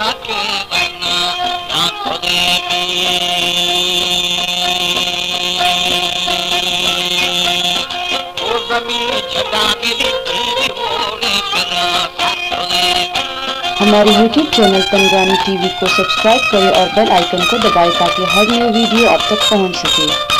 Okay. हमारे YouTube channel Panjani TV को subscribe करें और बेल आइकन को दबाएँ ताकि हर नई वीडियो आप तक पहुँच सके।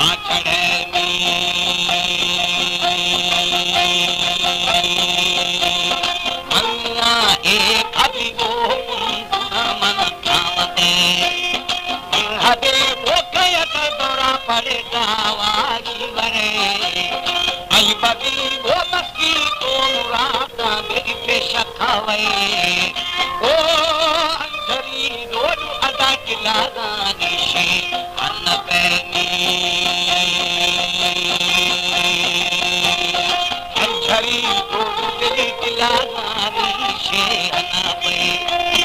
آ چڑھي ميں اننا اي ختم او لا ما بيشي أنا ضيق